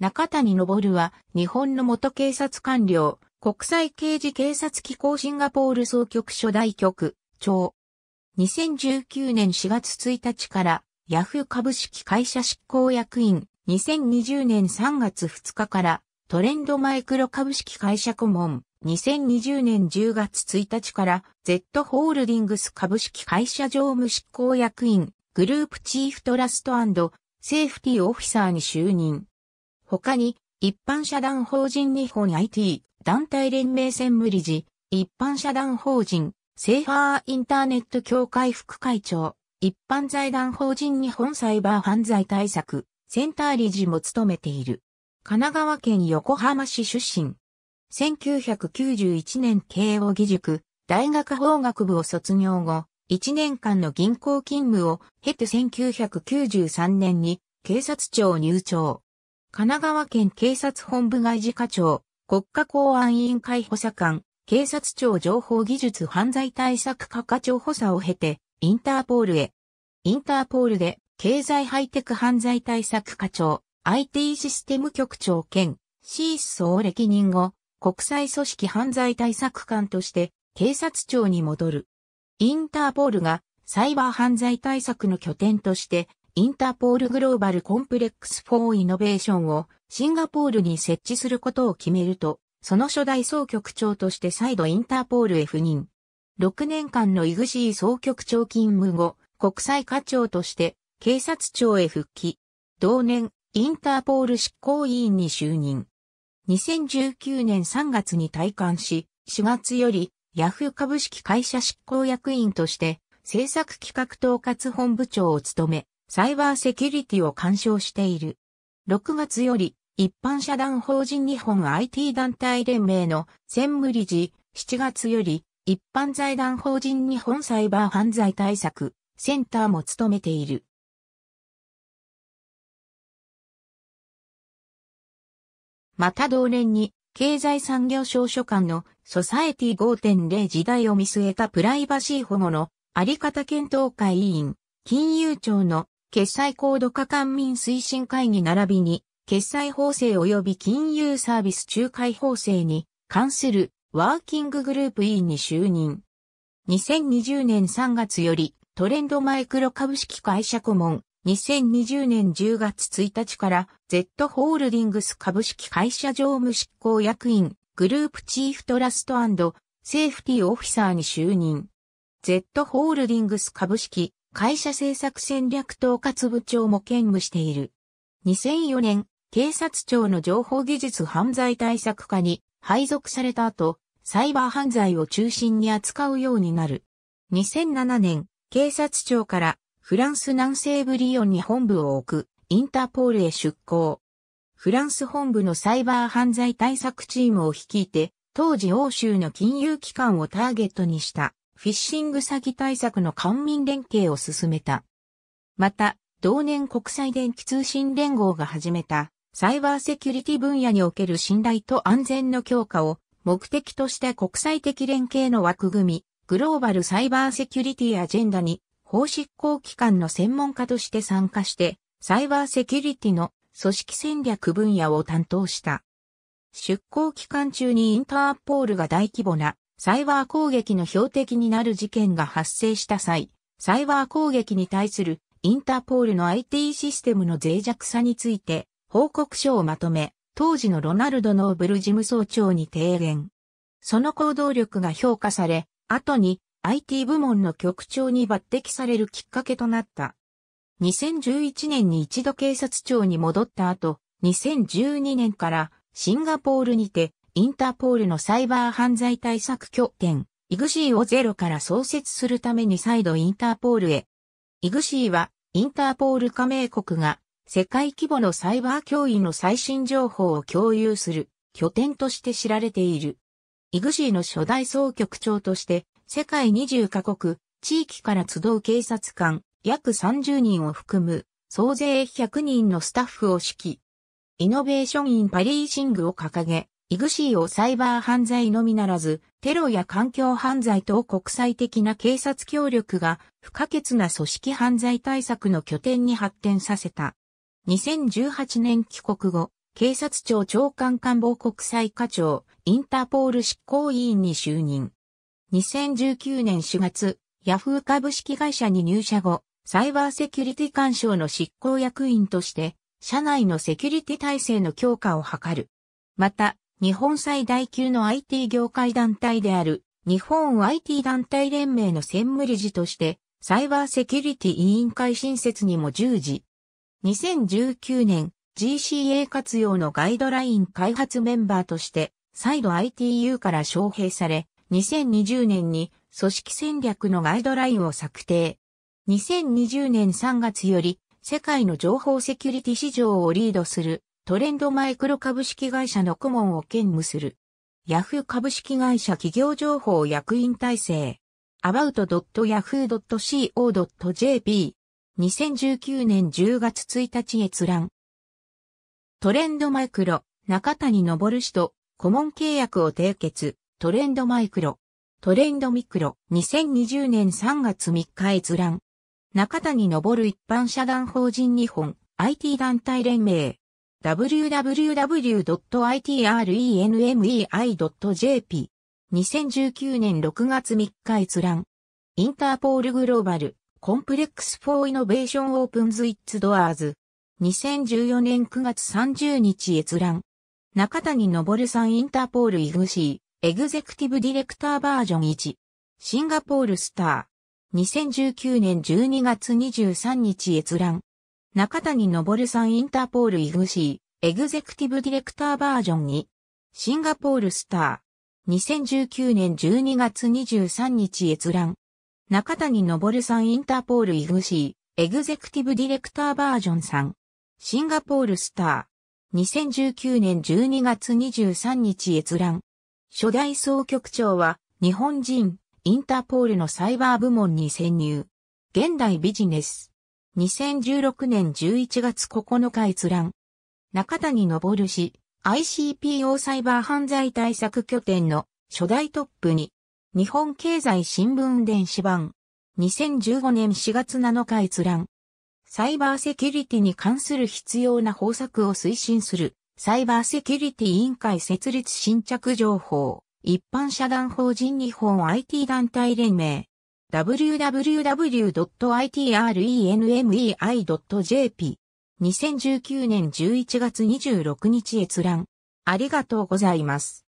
中谷昇は日本の元警察官僚、国際刑事警察機構シンガポール総局初代局長。2019年4月1日からヤフー株式会社執行役員、2020年3月2日からトレンドマイクロ株式会社顧問、2020年10月1日から Z ホールディングス株式会社常務執行役員、グループチーフトラストセーフティーオフィサーに就任。他に、一般社団法人日本 IT 団体連盟専務理事、一般社団法人セーファーインターネット協会副会長、一般財団法人日本サイバー犯罪対策センター理事も務めている。神奈川県横浜市出身。1991年慶応義塾大学法学部を卒業後、1年間の銀行勤務を経て1993年に警察庁入庁。神奈川県警察本部外事課長、国家公安委員会補佐官、警察庁情報技術犯罪対策課課長補佐を経て、インターポールへ。インターポールで、経済ハイテク犯罪対策課長、IT システム局長兼、シース総歴任後、国際組織犯罪対策官として、警察庁に戻る。インターポールが、サイバー犯罪対策の拠点として、 Interpol Global Complex for Innovation をシンガポールに設置することを決めると、その初代総局長として再度インターポールへ赴任。6年間の IGCI 総局長勤務後、国際課長として警察庁へ復帰。同年、インターポール執行委員に就任。2019年3月に退官し、4月よりヤフー株式会社執行役員として政策企画統括本部長を務め、サイバーセキュリティを干渉している。6月より一般社団法人日本 IT 団体連盟の専務理事、7月より一般財団法人日本サイバー犯罪対策センターも務めている。また同年に経済産業省所管のソサエティ5.0時代を見据えたプライバシー保護のあり方検討会委員、金融庁の決済コード化官民推進会議並びに、決済法制及び金融サービス仲介法制に関するワーキンググループ委員に就任。2020年3月よりトレンドマイクロ株式会社顧問、2020年10月1日から Z ホールディングス株式会社常務執行役員、グループチーフトラストセーフティーオフィサーに就任。Z ホールディングス株式会社政策戦略統括部長も兼務している。2004年、警察庁の情報技術犯罪対策課に配属された後、サイバー犯罪を中心に扱うようになる。2007年、警察庁からフランス南西部リヨンに本部を置くインターポールへ出向。フランス本部のサイバー犯罪対策チームを率いて、当時欧州の金融機関をターゲットにしたフィッシング詐欺対策の官民連携を進めた。また、同年国際電気通信連合が始めたサイバーセキュリティ分野における信頼と安全の強化を目的として国際的連携の枠組み、グローバルサイバーセキュリティアジェンダに法執行機関の専門家として参加して、サイバーセキュリティの組織戦略分野を担当した。出向期間中にインターポールが大規模なサイバー攻撃の標的になる事件が発生した際、サイバー攻撃に対するインターポールの IT システムの脆弱さについて報告書をまとめ、当時のロナルド・ノーブル事務総長に提言。その行動力が評価され、後に IT 部門の局長に抜擢されるきっかけとなった。2011年に一度警察庁に戻った後、2012年からシンガポールにてインターポールのサイバー犯罪対策拠点、イグシーをゼロから創設するために再度インターポールへ。イグシーは、インターポール加盟国が世界規模のサイバー脅威の最新情報を共有する拠点として知られている。イグシーの初代総局長として世界20カ国、地域から集う警察官約30人を含む総勢100人のスタッフを指揮。イノベーションインパリーシングを掲げ、イグシーをサイバー犯罪のみならず、テロや環境犯罪等国際的な警察協力が不可欠な組織犯罪対策の拠点に発展させた。2018年帰国後、警察庁長官官房国際課長、インターポール執行委員に就任。2019年4月、ヤフー株式会社に入社後、サイバーセキュリティ干渉の執行役員として、社内のセキュリティ体制の強化を図る。また、日本最大級の IT 業界団体である日本 IT 団体連盟の専務理事として、サイバーセキュリティ委員会新設にも従事。2019年、GCA 活用のガイドライン開発メンバーとして、再度 ITU から招聘され、2020年に組織戦略のガイドラインを策定。2020年3月より世界の情報セキュリティ市場をリードするトレンドマイクロ株式会社の顧問を兼務する。ヤフー株式会社企業情報役員体制。about.yahoo.co.jp 2019年10月1日閲覧。トレンドマイクロ、中谷昇氏と顧問契約を締結、トレンドマイクロ、トレンドミクロ、2020年3月3日閲覧。中谷昇一般社団法人日本 IT 団体連盟 www.itrenmei.jp 2019年6月3日閲覧。Interpol Global, Complex for Innovation opens its doors。2014年9月30日閲覧。中谷昇さんインターポール IGCI、Executive Director version 1。シンガポールスター。2019年12月23日閲覧。中谷昇さんインターポール IGCI、Executive Director version 2。シンガポールスター。2019年12月23日閲覧。中谷昇さんインターポールイグシー、エグゼクティブディレクターバージョン3。シンガポールスター。2019年12月23日閲覧。初代総局長は日本人、インターポールのサイバー部門に潜入。現代ビジネス。2016年11月9日閲覧。中谷昇氏、ICPO サイバー犯罪対策拠点の初代トップに日本経済新聞電子版。2015年4月7日閲覧。サイバーセキュリティに関する必要な方策を推進する。サイバーセキュリティ委員会設立新着情報。一般社団法人日本 IT 団体連盟。www.itrenmei.jp。2019年11月26日閲覧。ありがとうございます。